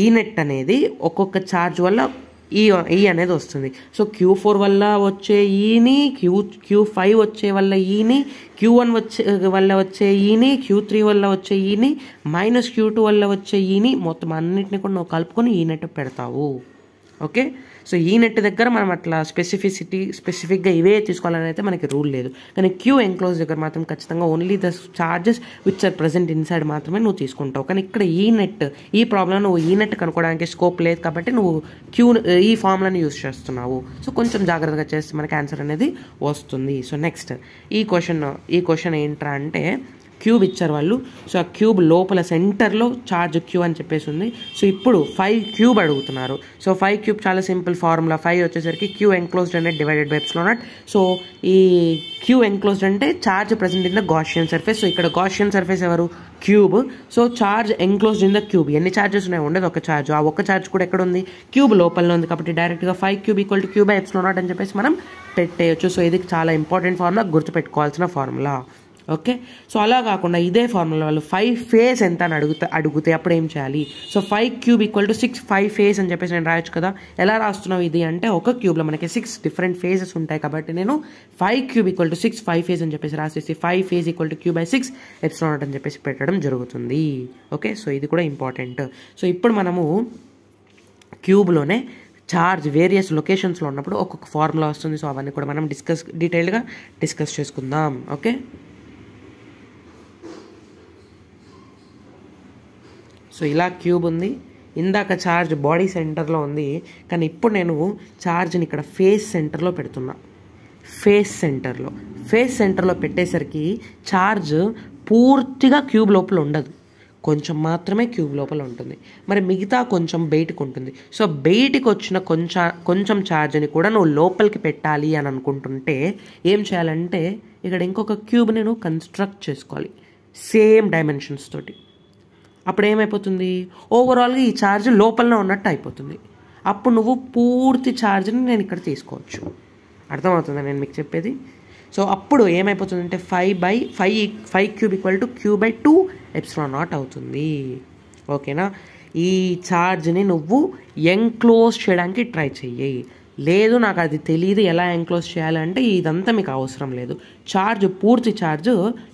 ఈ నెట్ e అనేది ఒక్కొక్క ఛార్జ్ వల్ల ఈ ఈ అనేది వస్తుంది. సో క్యూ ఫోర్ వల్ల వచ్చే ఈని క్యూ క్యూ ఫైవ్ వచ్చే వల్ల ఈని క్యూ వన్ వచ్చే వల్ల వచ్చే ఈని క్యూ త్రీ వల్ల వచ్చే ఈని మైనస్ క్యూ టూ వల్ల వచ్చే ఈని మొత్తం అన్నింటినీ కూడా నువ్వు కలుపుకొని ఈ నెట్ పెడతావు. ఓకే సో ఈ నెట్ దగ్గర మనం అట్లా స్పెసిఫిసిటీ స్పెసిఫిక్గా ఇవే తీసుకోవాలని అయితే మనకి రూల్ లేదు. కానీ క్యూ ఎంక్లోజ్ దగ్గర మాత్రం ఖచ్చితంగా only the charges which are present inside మాత్రమే నువ్వు తీసుకుంటావు. కానీ ఇక్కడ ఈ నెట్ ఈ ప్రాబ్లం నువ్వు ఈ నెట్ కనుక్కోవడానికి స్కోప్ లేదు కాబట్టి నువ్వు క్యూ ఈ ఫామ్లను యూస్ చేస్తున్నావు. సో కొంచెం జాగ్రత్తగా చేస్తే మనకి ఆన్సర్ అనేది వస్తుంది. సో నెక్స్ట్ ఈ క్వశ్చన్ ఈ క్వశ్చన్ ఏంట్రా అంటే క్యూబ్ ఇచ్చారు వాళ్ళు. సో ఆ క్యూబ్ లోపల సెంటర్లో చార్జ్ క్యూ అని చెప్పేసి ఉంది. సో ఇప్పుడు ఫైవ్ క్యూబ్ అడుగుతున్నారు. సో ఫైవ్ క్యూబ్ చాలా సింపుల్ ఫార్ములా. ఫైవ్ వచ్చేసరికి క్యూ ఎన్క్లోజ్డ్ అంటే divided by epsilon naught. So ఈ క్యూ ఎన్క్లోజ్డ్ అంటే charge present in the Gaussian surface. So ఇక్కడ గాషియన్ సర్ఫేస్ ఎవరు? Cube. So charge enclosed in the cube. ఎన్ని charges ఉన్నాయి? ఉండదు ఒక చార్జ్ ఆ ఒక్క చార్జ్ కూడా ఎక్కడ ఉంది? క్యూబ్ లోపల ఉంది కాబట్టి డైరెక్ట్గా phi cube equal to Q by epsilon naught అని చెప్పేసి మనం పెట్టేయచ్చు. సో ఇది చాలా ఇంపార్టెంట్ ఫార్ములా. గుర్తుపెట్టుకోవాల్సిన ఫార్ములా. ఓకే? సో అలా కాకుండా ఇదే ఫార్ములా వాళ్ళు ఫైవ్ ఫేస్ ఎంత అని అడుగుతా అడిగితే అప్పుడు ఏం చేయాలి? So phi cube equal to six phi face అని చెప్పేసి నేను రాయొచ్చు కదా? ఎలా రాస్తున్నావు ఇది అంటే ఒక క్యూబ్లో మనకి సిక్స్ డిఫరెంట్ ఫేజెస్ ఉంటాయి కాబట్టి నేను phi cube equal to six phi face అని చెప్పేసి రాసేసి phi face equal to Q by six epsilon అని చెప్పేసి పెట్టడం జరుగుతుంది. ఓకే? సో ఇది కూడా ఇంపార్టెంట్ సో ఇప్పుడు మనము క్యూబ్లోనే చార్జ్ వేరియస్ లొకేషన్స్లో ఉన్నప్పుడు ఒక్కొక్క ఫార్ములా వస్తుంది. సో అవన్నీ కూడా మనం డిస్కస్ డీటెయిల్గా డిస్కస్ చేసుకుందాం. ఓకే? సో ఇలా క్యూబ్ ఉంది. ఇందాక ఛార్జ్ బాడీ సెంటర్లో ఉంది. కానీ ఇప్పుడు నేను ఛార్జ్ని ఇక్కడ ఫేస్ సెంటర్లో పెడుతున్నా. ఫేస్ సెంటర్లో. ఫేస్ సెంటర్లో పెట్టేసరికి ఛార్జ్ పూర్తిగా క్యూబ్ లోపల ఉండదు. కొంచెం మాత్రమే క్యూబ్ లోపల ఉంటుంది. మరి మిగతా కొంచెం బయటకు ఉంటుంది. సో బయటికి వచ్చిన కొంచెం కొంచెం ఛార్జ్ని కూడా నువ్వు లోపలికి పెట్టాలి అని అనుకుంటుంటే ఏం చేయాలంటే ఇక్కడ ఇంకొక క్యూబ్ నేను కన్స్ట్రక్ట్ చేసుకోవాలి. సేమ్ డైమెన్షన్స్ తోటి. అప్పుడు ఏమైపోతుంది ఓవరాల్గా ఈ ఛార్జ్ లోపలనే ఉన్నట్టు అయిపోతుంది. అప్పుడు నువ్వు పూర్తి ఛార్జ్ని నేను ఇక్కడ తీసుకోవచ్చు. అర్థమవుతుందా నేను మీకు చెప్పేది? సో అప్పుడు ఏమైపోతుందంటే phi by phi phi cube equal to Q by two epsilon naught అవుతుంది. ఓకేనా ఈ ఛార్జ్ని నువ్వు ఎంక్లోజ్ చేయడానికి ట్రై చెయ్యి. లేదు నాకు అది తెలియదు ఎలా ఎంక్లోజ్ చేయాలంటే ఇదంతా మీకు అవసరం లేదు. ఛార్జ్ పూర్తి ఛార్జ్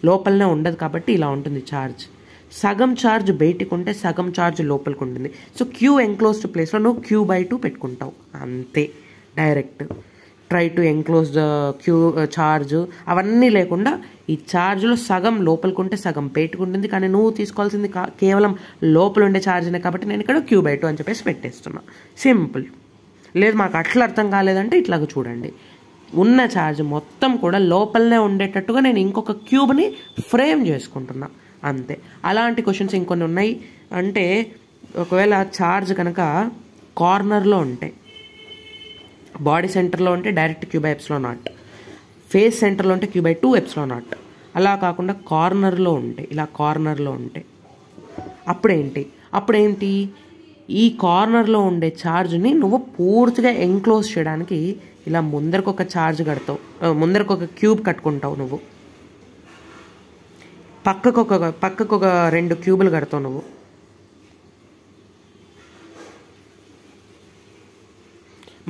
లోపలనే ఉండదు కాబట్టి ఇలా ఉంటుంది ఛార్జ్ సగం ఛార్జ్ బయటికి ఉంటే సగం ఛార్జ్ లోపలికి ఉంటుంది. సో క్యూ ఎంక్లోజ్డ్ ప్లేస్లో నువ్వు క్యూ బై టూ పెట్టుకుంటావు. అంతే. Direct try to enclose the Q charge అవన్నీ లేకుండా ఈ ఛార్జ్లో సగం లోపలికి ఉంటే సగం పెట్టుకుంటుంది ఉంటుంది. కానీ నువ్వు తీసుకోవాల్సింది కా- కేవలం లోపల ఉండే ఛార్జ్నే కాబట్టి నేను ఇక్కడ క్యూ బై టూ అని చెప్పేసి పెట్టేస్తున్నా. సింపుల్ లేదు మాకు అట్లా అర్థం కాలేదంటే ఇట్లాగ చూడండి. ఉన్న ఛార్జ్ మొత్తం కూడా లోపలనే ఉండేటట్టుగా నేను ఇంకొక క్యూబ్ని ఫ్రేమ్ చేసుకుంటున్నాను అంతే. అలాంటి క్వశ్చన్స్ ఇంకొన్ని ఉన్నాయి. అంటే ఒకవేళ ఛార్జ్ కనుక కార్నర్లో ఉంటాయి బాడీ సెంటర్లో ఉంటే direct Q by epsilon naught face సెంటర్లో ఉంటే క్యూబై టూ ఎప్స్లో నాట్ అలా కాకుండా కార్నర్లో ఉంటే ఇలా కార్నర్లో ఉంటే. అప్పుడేంటి? అప్పుడేంటి? ఈ కార్నర్లో ఉండే ఛార్జ్ని నువ్వు పూర్తిగా ఎంక్లోజ్ చేయడానికి ఇలా ముందరకొక ఛార్జ్ కడతావు ముందరకొక క్యూబ్ కట్టుకుంటావు నువ్వు. పక్కకు ఒక పక్కకు ఒక రెండు క్యూబులు కడతావు నువ్వు.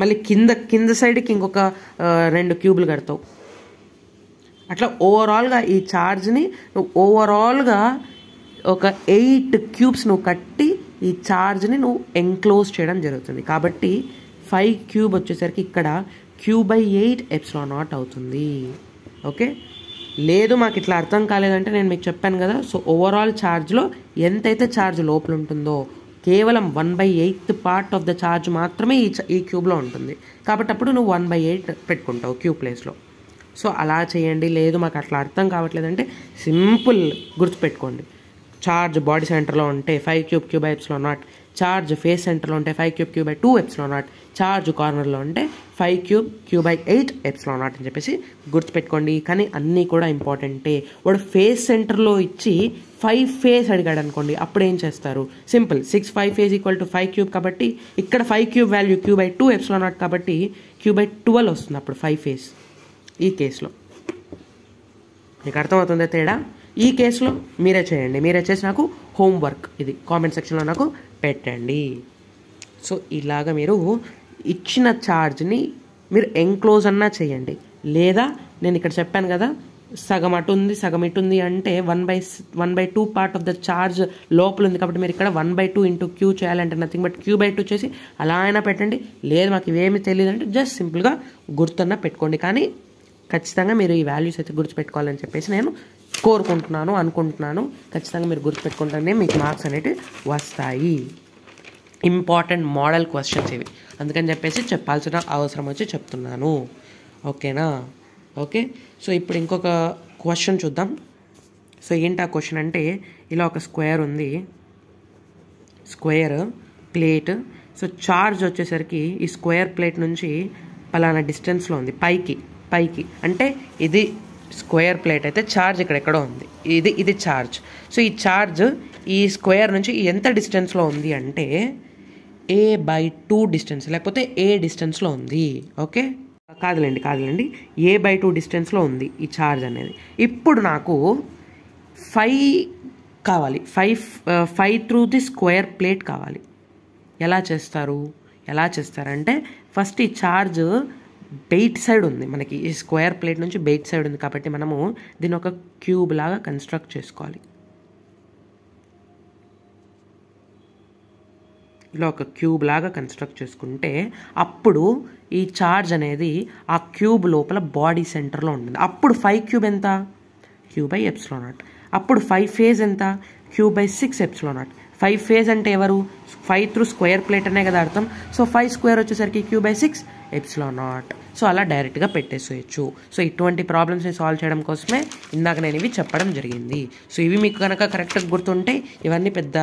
మళ్ళీ కింద కింద సైడ్కి ఇంకొక రెండు క్యూబులు కడతావు. అట్లా ఓవరాల్గా ఈ ఛార్జ్ని నువ్వు ఓవరాల్గా ఒక ఎయిట్ క్యూబ్స్ నువ్వు కట్టి ఈ ఛార్జ్ని నువ్వు ఎంక్లోజ్ చేయడం జరుగుతుంది. కాబట్టి ఫైవ్ క్యూబ్ వచ్చేసరికి ఇక్కడ Q by eight epsilon naught అవుతుంది. ఓకే? లేదు మాకు ఇట్లా అర్థం కాలేదంటే నేను మీకు చెప్పాను కదా. సో ఓవరాల్ ఛార్జ్లో ఎంతైతే ఛార్జ్ లోపల ఉంటుందో కేవలం one by eighth part of the charge మాత్రమే ఈ ఈ క్యూబ్లో ఉంటుంది. కాబట్టి అప్పుడు నువ్వు వన్ బై ఎయిట్ పెట్టుకుంటావు క్యూబ్ ప్లేస్లో సో అలా చేయండి. లేదు మాకు అట్లా అర్థం కావట్లేదంటే సింపుల్ గుర్తుపెట్టుకోండి. ఛార్జ్ బాడీ సెంటర్లో ఉంటే phi cube Q by epsilon naught charge face సెంటర్లో ఉంటే phi cube Q by two epsilon naught charge కార్నర్లో ఉంటే phi cube Q by eight epsilon naught అని చెప్పేసి గుర్తుపెట్టుకోండి. కానీ అన్నీ కూడా ఇంపార్టెంటే వాడు ఫేస్ సెంటర్లో ఇచ్చి ఫైవ్ ఫేస్ అడిగాడు అనుకోండి అప్పుడు ఏం చేస్తారు? Simple six phi face equal to phi cube కాబట్టి ఇక్కడ phi cube value Q by two epsilon naught కాబట్టి క్యూ బై ట్వెల్వ్ వస్తుంది అప్పుడు ఫైవ్ ఫేస్ ఈ కేసులో మీకు అర్థమవుతుందా తేడా? ఈ కేసులో మీరే చేయండి. మీరే చేసి నాకు హోంవర్క్ ఇది కామెంట్ సెక్షన్లో నాకు పెట్టండి. సో ఇలాగ మీరు ఇచ్చిన ఛార్జ్ని మీరు ఎంక్లోజ్ అన్నా చేయండి. లేదా నేను ఇక్కడ చెప్పాను కదా సగం అటు ఉంది సగం ఇటు ఉంది అంటే one by one by two part of the charge లోపల ఉంది కాబట్టి మీరు ఇక్కడ one by two into Q చేయాలంటే nothing but Q by two చేసి అలా అయినా పెట్టండి. లేదు మాకు ఇవేమి తెలియదు అంటే జస్ట్ సింపుల్గా గుర్తున్నా పెట్టుకోండి. కానీ ఖచ్చితంగా మీరు ఈ వాల్యూస్ అయితే గుర్తుపెట్టుకోవాలని చెప్పేసి నేను కోరుకుంటున్నాను అనుకుంటున్నాను. ఖచ్చితంగా మీరు గుర్తుపెట్టుకుంటేనే మీకు మార్క్స్ అనేవి వస్తాయి. ఇంపార్టెంట్ మోడల్ క్వశ్చన్స్ ఇవి. అందుకని చెప్పేసి చెప్పాల్సిన అవసరం వచ్చి చెప్తున్నాను. ఓకేనా? ఓకే? సో ఇప్పుడు ఇంకొక క్వశ్చన్ చూద్దాం. సో ఏంటి ఆ క్వశ్చన్ అంటే ఇలా ఒక స్క్వేర్ ఉంది. Square plate. సో చార్జ్ వచ్చేసరికి ఈ స్క్వేర్ ప్లేట్ నుంచి పలానా డిస్టెన్స్లో ఉంది. పైకి పైకి. అంటే ఇది స్క్వేర్ ప్లేట్ అయితే ఛార్జ్ ఇక్కడ ఎక్కడో ఉంది. ఇది ఇది ఛార్జ్ సో ఈ ఛార్జ్ ఈ స్క్వేర్ నుంచి ఎంత డిస్టెన్స్లో ఉంది అంటే ఏ బై టూ డిస్టెన్స్ లేకపోతే ఏ డిస్టెన్స్లో ఉంది. ఓకే? కాదులేండి కాదులేండి. ఏ బై టూ డిస్టెన్స్లో ఉంది ఈ ఛార్జ్ అనేది. ఇప్పుడు నాకు ఫైవ్ కావాలి. Phi phi through the square plate కావాలి. ఎలా చేస్తారు? ఎలా చేస్తారంటే ఫస్ట్ ఈ ఛార్జ్ బెయిట్ సైడ్ ఉంది. మనకి ఈ స్క్వేర్ ప్లేట్ నుంచి బెయిట్ సైడ్ ఉంది కాబట్టి మనము దీని ఒక క్యూబ్ లాగా కన్స్ట్రక్ట్ చేసుకోవాలి. ఇలా ఒక క్యూబ్ లాగా కన్స్ట్రక్ట్ చేసుకుంటే అప్పుడు ఈ చార్జ్ అనేది ఆ క్యూబ్ లోపల బాడీ సెంటర్లో ఉంటుంది. అప్పుడు ఫైవ్ క్యూబ్ ఎంత? Q by epsilon naught. అప్పుడు ఫైవ్ ఫేజ్ ఎంత? Q by six epsilon naught. Phi face అంటే ఎవరు? ఫైవ్ త్రూ స్క్వేర్ ప్లేట్ అనే కదా అర్థం. సో ఫైవ్ స్క్వేర్ వచ్చేసరికి Q by six epsilon naught so అలా డైరెక్ట్గా పెట్టేసేయచ్చు. సో ఇటువంటి ప్రాబ్లమ్స్ని సాల్వ్ చేయడం కోసమే ఇందాక నేను ఇవి చెప్పడం జరిగింది. సో ఇవి మీకు కనుక కరెక్ట్గా గుర్తుంటే ఇవన్నీ పెద్ద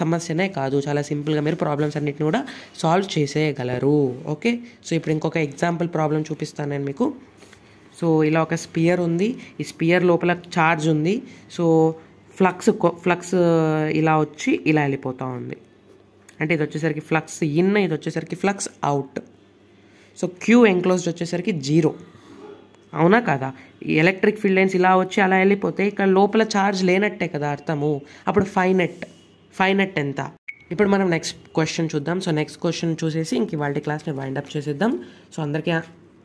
సమస్యనే కాదు. చాలా సింపుల్గా మీరు ప్రాబ్లమ్స్ అన్నిటిని కూడా సాల్వ్ చేసేయగలరు. ఓకే సో ఇప్పుడు ఇంకొక ఎగ్జాంపుల్ ప్రాబ్లం చూపిస్తాను నేను మీకు. సో ఇలా ఒక స్పియర్ ఉంది. ఈ స్పియర్ లోపల ఛార్జ్ ఉంది. సో ఫ్లక్స్ ఫ్లక్స్ uh, ఇలా వచ్చి ఇలా వెళ్ళిపోతూ ఉంది. అంటే ఇది వచ్చేసరికి ఫ్లక్స్ ఇన్ ఇది వచ్చేసరికి flux out. So Q enclosed వచ్చేసరికి జీరో. అవునా కదా? ఈ ఎలక్ట్రిక్ ఫీల్డ్ లైన్స్ ఇలా వచ్చి అలా వెళ్ళిపోతే ఇక్కడ లోపల ఛార్జ్ లేనట్టే కదా అర్థము. అప్పుడు ఫైనెట్ ఫైనెట్ ఎంత? ఇప్పుడు మనం నెక్స్ట్ క్వశ్చన్ చూద్దాం. సో నెక్స్ట్ క్వశ్చన్ చూసేసి ఇంక వాళ్ళ క్లాస్ని వైండ్ అప్ చేసేద్దాం. సో అందరికీ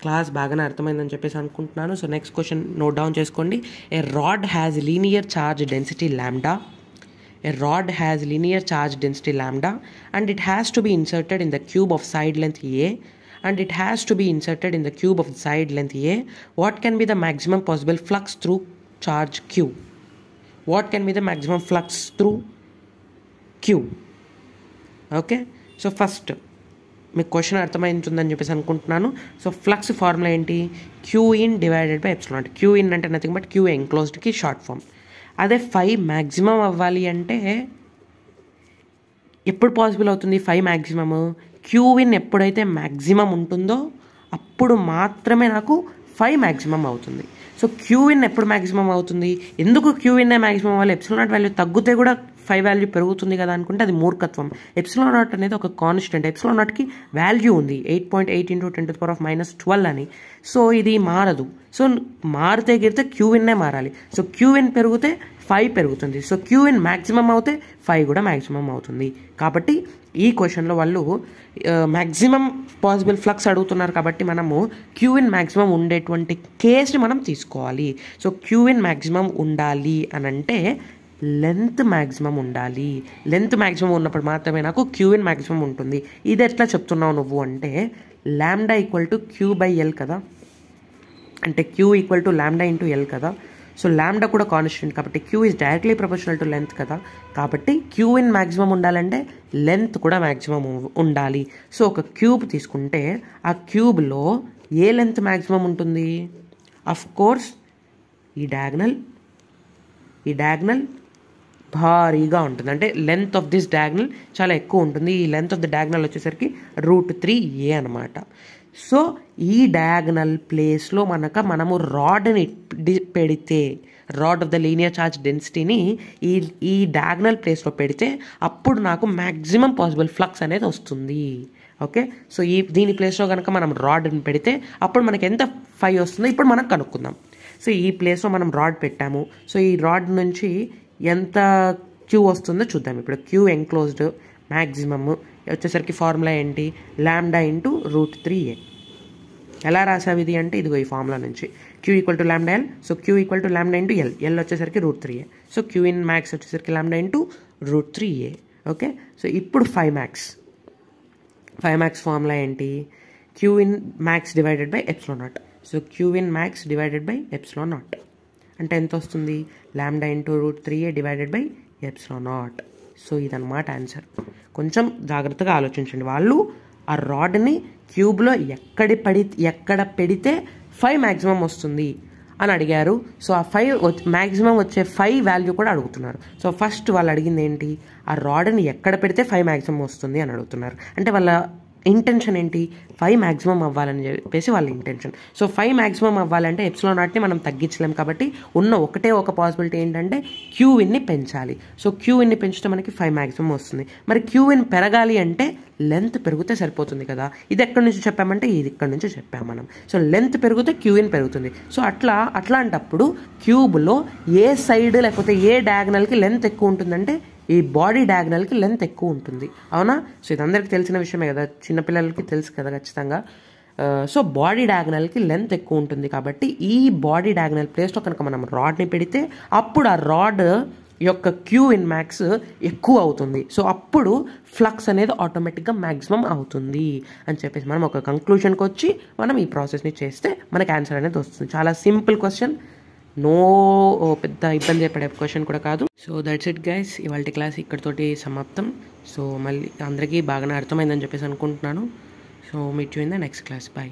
క్లాస్ బాగానే అర్థమైందని చెప్పేసి అనుకుంటున్నాను. So next question note down చేసుకోండి. A rod has linear charge density lambda a rod has linear charge density lambda and it has to be inserted in the cube of side length A and it has to be inserted in the cube of side length A what can be the maximum possible flux through charge Q what can be the maximum flux through Q okay so first మీకు question అర్థమైంటుందని చెప్పేసి అనుకుంటున్నాను. So flux formula ఏంటి? Q in divided by epsilon అంటే queue in అంటే nothing but Q ఎంక్లోజ్డ్కి short form అదే five maximum అవ్వాలి అంటే ఎప్పుడు పాసిబుల్ అవుతుంది ఫైవ్ మ్యాక్సిమమ్ క్యూ ఇన్ ఎప్పుడైతే మ్యాక్సిమం ఉంటుందో అప్పుడు మాత్రమే నాకు ఫైవ్ మ్యాక్సిమం అవుతుంది. సో క్యూ ఇన్ ఎప్పుడు మ్యాక్సిమం అవుతుంది? ఎందుకు క్యూ ఇన్ మ్యాక్సిమం అవ్వాలి? ఎప్సిల్ నాట్ వాల్యూ తగ్గితే కూడా ఫైవ్ వాల్యూ పెరుగుతుంది కదా అనుకుంటే అది మూర్ఖత్వం. ఎప్సిలో నాట్ అనేది ఒక కాన్స్టెంట్. ఎప్సిలో నాట్కి వాల్యూ ఉంది. Eight point eight into ten to power of minus twelve అని. సో ఇది మారదు. సో మారితే గిరితే క్యూవిన్నే మారాలి. సో క్యూవిన్ పెరిగితే ఫైవ్ పెరుగుతుంది. సో క్యూఎన్ మ్యాక్సిమం అవుతే ఫైవ్ కూడా మ్యాక్సిమం అవుతుంది. కాబట్టి ఈ క్వశ్చన్లో వాళ్ళు మ్యాక్సిమం పాసిబుల్ ఫ్లక్స్ అడుగుతున్నారు కాబట్టి మనము క్యూఎన్ మ్యాక్సిమం ఉండేటువంటి కేస్ని మనం తీసుకోవాలి. సో క్యూఎన్ మ్యాక్సిమం ఉండాలి అని అంటే లెంత్ మ్యాక్సిమం ఉండాలి. లెంత్ మ్యాక్సిమం ఉన్నప్పుడు మాత్రమే నాకు క్యూఇన్ మ్యాక్సిమం ఉంటుంది. ఇది ఎట్లా చెప్తున్నావు నువ్వు అంటే lambda equal to Q by L కదా? అంటే Q equal to lambda into L కదా? సో ల్యాండా కూడా కాన్స్టెంట్ కాబట్టి Q is directly proportional to length కదా? కాబట్టి క్యూ ఇన్ మ్యాక్సిమం ఉండాలంటే లెంత్ కూడా మ్యాక్సిమం ఉండాలి. సో ఒక క్యూబ్ తీసుకుంటే ఆ క్యూబ్లో ఏ లెంత్ మ్యాక్సిమం ఉంటుంది? అఫ్ కోర్స్ ఈ డయాగ్నల్ ఈ డయాగ్నల్ భారీగా ఉంటుంది. అంటే లెంత్ ఆఫ్ దిస్ డయాగ్నల్ చాలా ఎక్కువ ఉంటుంది. ఈ లెంత్ ఆఫ్ ద డయాగ్నల్ వచ్చేసరికి రూట్ త్రీ ఏ అనమాట సో ఈ డయాగ్నల్ ప్లేస్లో మనక మనము రాడ్ని పెడితే rod of the linear charge డెన్సిటీని ఈ ఈ డయాగ్నల్ ప్లేస్లో పెడితే అప్పుడు నాకు మ్యాక్సిమం పాసిబుల్ ఫ్లక్స్ అనేది వస్తుంది. ఓకే సో ఈ దీని ప్లేస్లో కనుక మనం రాడ్ని పెడితే అప్పుడు మనకి ఎంత ఫైవ్ వస్తుందో ఇప్పుడు మనం కనుక్కుందాం. సో ఈ ప్లేస్లో మనం రాడ్ పెట్టాము. సో ఈ రాడ్ నుంచి ఎంత క్యూ వస్తుందో చూద్దాం. ఇప్పుడు క్యూ ఎంక్లోజ్డ్ మ్యాక్సిమమ్ వచ్చేసరికి ఫార్ములా ఏంటి? ల్యాండా ఇంటూ రూట్ త్రీ ఏ ఎలా రాసావు ఇది అంటే ఇదిగో ఈ ఫార్ములా నుంచి. Q equal to lambda L so Q equal to lambda into L L వచ్చేసరికి root three a so Q in max వచ్చేసరికి lambda into root three a okay so ఇప్పుడు five max five max formula ఏంటి? Q in max divided by epsilon naught so Q in max divided by epsilon naught అంటే ఎంత వస్తుంది lambda into root three a divided by epsilon naught. So ఇదన్నమాట answer. కొంచెం జాగ్రత్తగా ఆలోచించండి. వాళ్ళు ఆ రాడ్ని క్యూబ్లో ఎక్కడి పడి ఎక్కడ పెడితే ఫైవ్ మ్యాక్సిమం వస్తుంది అని అడిగారు. సో ఆ ఫైవ్ మ్యాక్సిమం వచ్చే ఫైవ్ వాల్యూ కూడా అడుగుతున్నారు. సో ఫస్ట్ వాళ్ళు అడిగింది ఏంటి? ఆ రాడ్ని ఎక్కడ పెడితే ఫైవ్ మ్యాక్సిమం వస్తుంది అని అడుగుతున్నారు. అంటే వాళ్ళ ఇంటెన్షన్ ఏంటి? ఫైవ్ మ్యాక్సిమం అవ్వాలని చెప్పేసి వాళ్ళ ఇంటెన్షన్ సో ఫైవ్ మ్యాక్సిమం అవ్వాలంటే ఎప్సిలో నాట్ని మనం తగ్గించలేం కాబట్టి ఉన్న ఒకటే ఒక పాసిబిలిటీ ఏంటంటే క్యూ ఇన్ని పెంచాలి. సో క్యూ ఇన్ని పెంచితే మనకి ఫైవ్ మ్యాక్సిమం వస్తుంది. మరి క్యూ ఇన్ పెరగాలి అంటే లెంత్ పెరిగితే సరిపోతుంది కదా. ఇది ఎక్కడి నుంచి చెప్పామంటే ఇది ఇక్కడ నుంచి చెప్పాం మనం. సో లెంత్ పెరిగితే క్యూ ఇన్ పెరుగుతుంది. సో అట్లా అట్లాంటప్పుడు క్యూబ్లో ఏ సైడ్ లేకపోతే ఏ డయాగ్నల్కి లెంత్ ఎక్కువ ఉంటుందంటే ఈ బాడీ డయాగ్నల్కి లెంత్ ఎక్కువ ఉంటుంది. అవునా? సో ఇది అందరికీ తెలిసిన విషయమే కదా. చిన్నపిల్లలకి తెలుసు కదా ఖచ్చితంగా. సో బాడీ డయాగ్నల్కి లెంత్ ఎక్కువ ఉంటుంది కాబట్టి ఈ బాడీ డయాగ్నల్ ప్లేస్లో కనుక మనం రాడ్ని పెడితే అప్పుడు ఆ రాడ్ యొక్క క్యూ ఇన్ మ్యాక్స్ ఎక్కువ అవుతుంది. సో అప్పుడు ఫ్లక్స్ అనేది ఆటోమేటిక్గా మ్యాక్సిమం అవుతుంది అని చెప్పేసి మనం ఒక కంక్లూషన్కి వచ్చి మనం ఈ ప్రాసెస్ని చేస్తే మనకి ఆన్సర్ అనేది వస్తుంది. చాలా సింపుల్ క్వశ్చన్ నో పెద్ద ఇబ్బంది పడే క్వశ్చన్ కూడా కాదు. సో దట్స్ ఇట్ గైస్ ఇవాళ క్లాస్ ఇక్కడితోటి సమాప్తం. సో మళ్ళీ అందరికీ బాగానే అర్థమైందని చెప్పేసి అనుకుంటున్నాను. So meet you in the next class bye